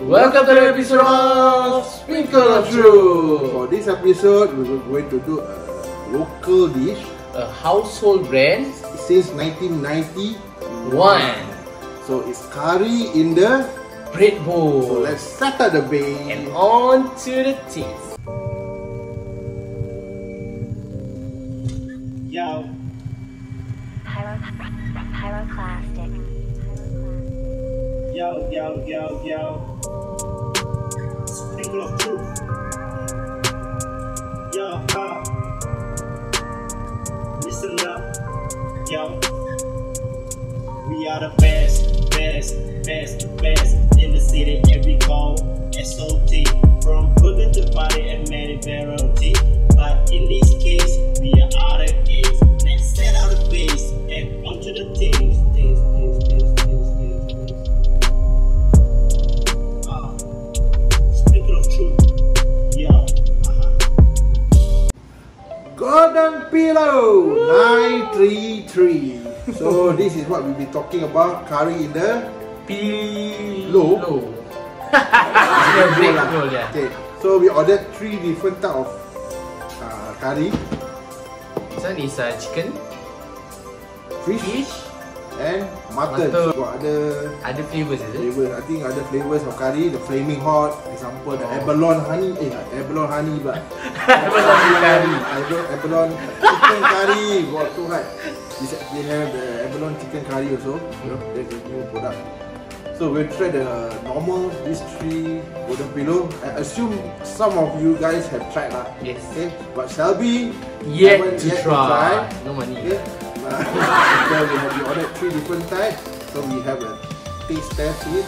Welcome to the episode of Sprinkle of Truth. For this episode, we're going to do a local dish A household brand, since 1991. So it's curry in the. bread bowl. So bowl. let's settle the base And on to the taste. Yo, Pyro, pyroclastic. Yo, yo, yo, yo. Sprinkle of truth. Yo, uh. Listen up, yo. We are the best, best, best, best in the city. Every call, SOT. From booking to party and many variety. But in this case, we are out of case. This is what we'll be talking about. Curry in the. Pillow. Low. Yeah, bread lah. yeah. Okay. So we ordered three different type of uh, curry, This one is uh, chicken, fish, fish, and mutton. Mutton. Got other ada flavors is it? flavors. I think other flavors of curry, the flaming hot, example the abalone honey, eh abalone honey but Abalone curry. abalone, abalone chicken curry. Got too. This, they have the abalone chicken curry also. You know, that's a new product. So we'll try the normal these three golden pillow. I assume some of you guys have tried lah. Yes. Okay, but Selby Yet haven't to try. No money. Okay. So we have we ordered three different types. So we have a taste test with.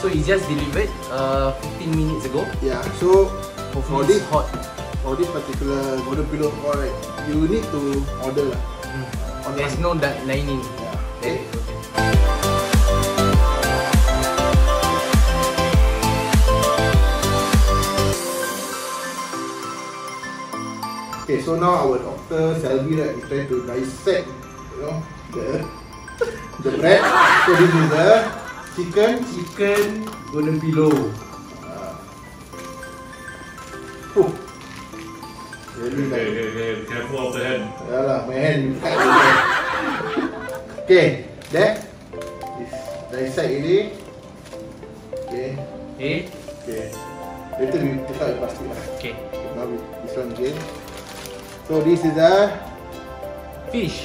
So it just delivered uh 15 minutes ago. Yeah. So Hopefully for it's this hot. for this particular golden pillow call right, you need to order lah. Mm. There's no di- lining. Yeah. Okay. is, okay. Okay. So now our doctor Selby right is trying to dissect, you know, the the bread. So this is the chicken. Chicken golden pillow. Oh. Really Okay, okay, okay. Careful of the hand. Yeah lah, my hand you cut already. Okay, that is dissect ini. Okay, Okay. okay. Later we take out the plastic lah. Okay. Now we this one again. So this is the Cheese.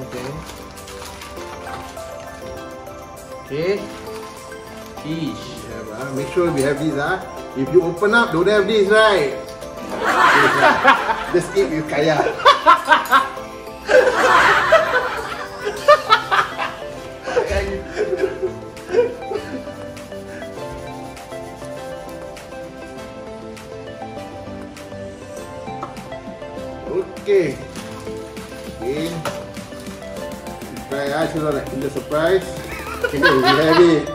Okay. Okay. Fish. Have, ah. Make sure we have this ah. If you open up, don't have this right. Just eat with kaya. Try ah, so like in the surprise. Okay, we have it.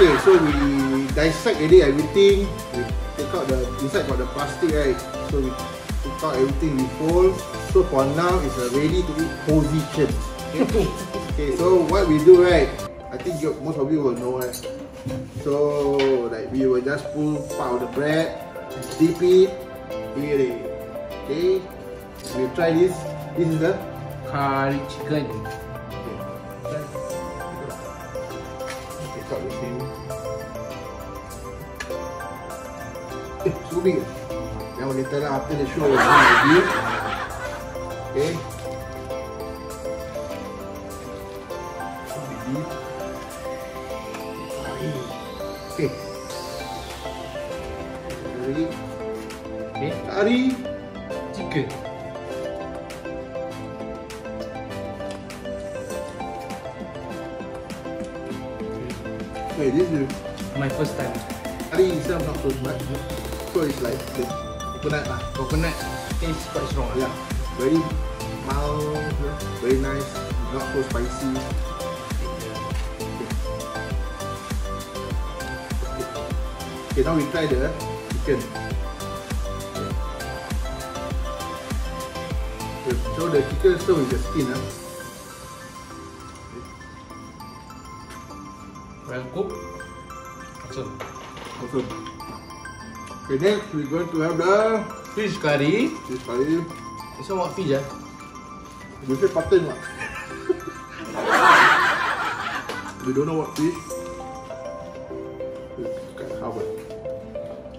Okay, so we dissect already everything. We take out the inside got the plastic right. So we took out everything we fold. So for now it's ready to eat position. Okay. okay, so what we do right? I think you, most of you will know right. So like we will just pull part of the bread, dip it, here it. Okay. We try this. This is the Curry chicken. Okay. Try. Take out the thing. Eh, so big. Now later lah after the show we'll do. Okay. Okay. Ready? Okay. Curry. Chicken. Okay, this is My first time. curry itself not so much. So it's like the coconut lah. Coconut taste quite strong. Yeah, very mild, very nice, not so spicy. Okay, now we try the chicken. Okay, so the chicken still with the skin. Ah. Well cooked. Awesome. Awesome. Okay, next we're going to have the Fish curry. fish curry. This one what fish ah? You say pattern what? we don't know what fish. It's kind of hard.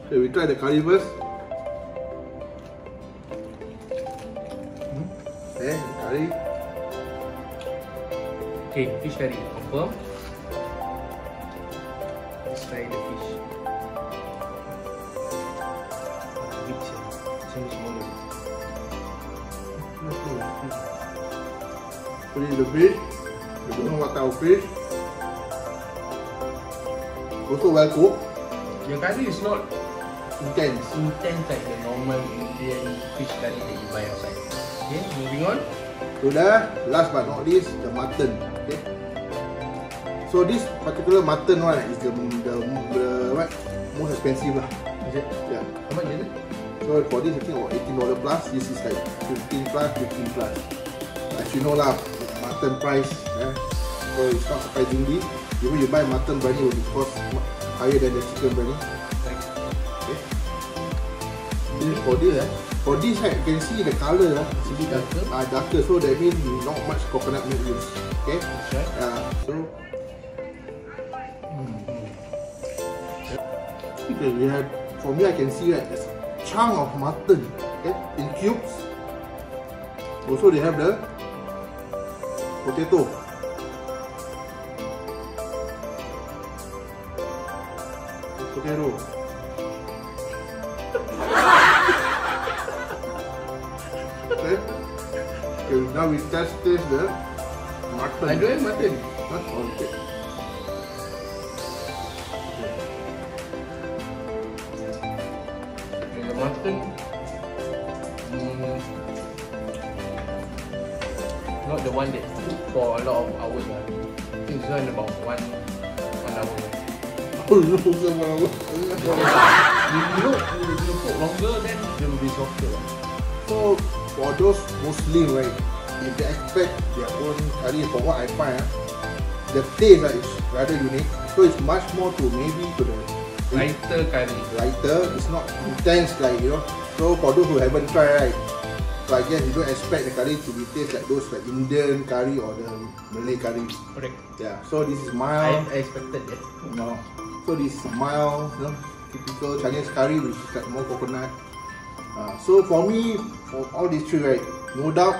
Okay, we try the curry first. Hmm. Okay, curry. Okay, fish curry. Confirm. Don't know what type of fish. Also well cooked. Your curry is not Intense. intense like the normal Indian fish curry that you buy outside. Okay, moving on. So the last but not least, the mutton. Okay. So this particular mutton one is the the, the what most expensive lah. Is it? Yeah. How much is it? So for this I think about eighteen dollar plus. This is like fifteen plus, fifteen plus. As you know lah, mutton price. Yeah. So it's not surprisingly, even you buy mutton briyani will be cost higher than the chicken. Like, Okay. This is for this eh. For this right, you can see the colour ah, It's a bit darker. ah darker. So that means not much coconut milk used. Okay. that's right. Yeah, so okay, we have for me I can see that there's chunk of mutton okay, in cubes. Also they have the potato. Potato. okay. okay. Now we test taste the mutton. I don't have mutton. Huh? Oh, okay. Mutton. One that cook for a lot of hours. lah. I think this one about one one hour. Oh no, sama You, know, you, cook longer, then they will be softer. So for those Muslim, right, if they expect their own curry, from what I find, ah, the taste ah, is rather unique. So it's much more to maybe to the Lighter curry. lighter. It's not intense like you know. So for those who haven't tried, right, so I guess you don't expect the curry to be taste like those like Indian curry or the Malay curry. Correct. Yeah. So this is mild. I expected that. No. So this is mild, you know, typical Chinese curry which is like more coconut. Uh, so for me, for all these three, right, no doubt,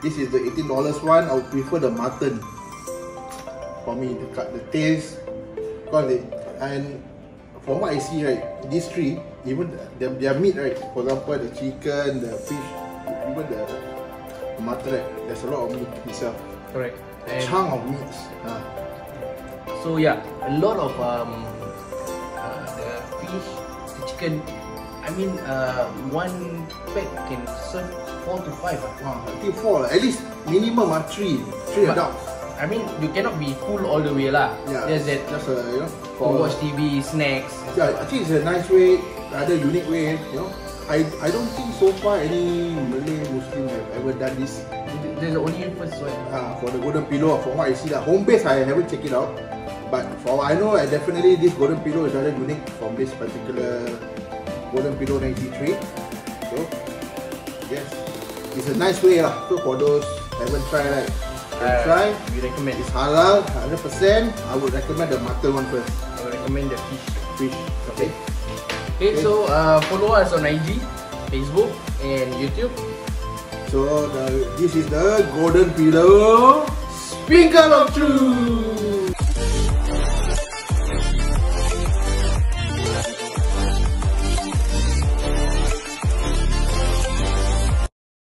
this is the eighteen dollars one. I would prefer the mutton. For me, the the taste, because they and from what I see, right, these three, even their, their meat, right, for example, the chicken, the fish, even the, the mutton, right, there's a lot of meat itself, Correct. And chunk of meat. Uh, So yeah, a lot of um, uh, the fish, the chicken. I mean, uh, one pack can serve four to five. Wow, I think four. At least minimum ah three, three But- adults. I mean, you cannot be full all the way lah. Yeah, There's that Just a you know to watch TV, snacks. Yeah, I think it's a nice way, rather unique way. You know, I I don't think so far any Malay Muslim have ever done this. There's only first one. Uh, for the golden pillow, from what I see, lah. Home base I haven't checked it out, but for what I know, I definitely this golden pillow is rather unique from this particular golden pillow 93. So yes, it's a nice way lah. So for those haven't tried, right, Uh, try. We recommend. It's halal, 100%. I would recommend the mutton one first. I would recommend the fish. Fish. Okay. Okay, so uh, follow us on IG, Facebook, and YouTube. So the this is the golden pillow sprinkle of truth.